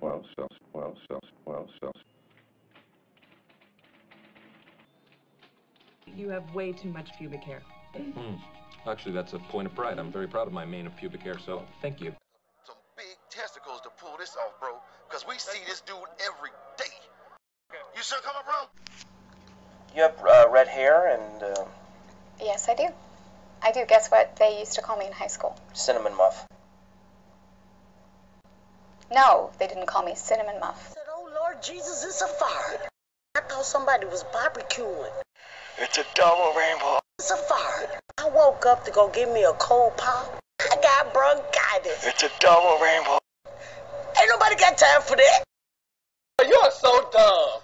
Well, so, well, so, well, so. You have way too much pubic hair. Hmm. Actually, that's a point of pride. I'm very proud of my mane of pubic hair, so thank you. Some big testicles to pull this off, bro. Because we see this dude every day. You sure coming, bro? You have uh, red hair and uh, Yes, I do. I do. Guess what they used to call me in high school? cinnamon muff. No, they didn't call me Cinnamon Muff. I said, Oh Lord Jesus, it's a fire. I thought somebody was barbecuing. It's a double rainbow. It's a fire. I woke up to go get me a cold pop. I got bronchitis. It's a double rainbow. Ain't nobody got time for that. You are so dumb.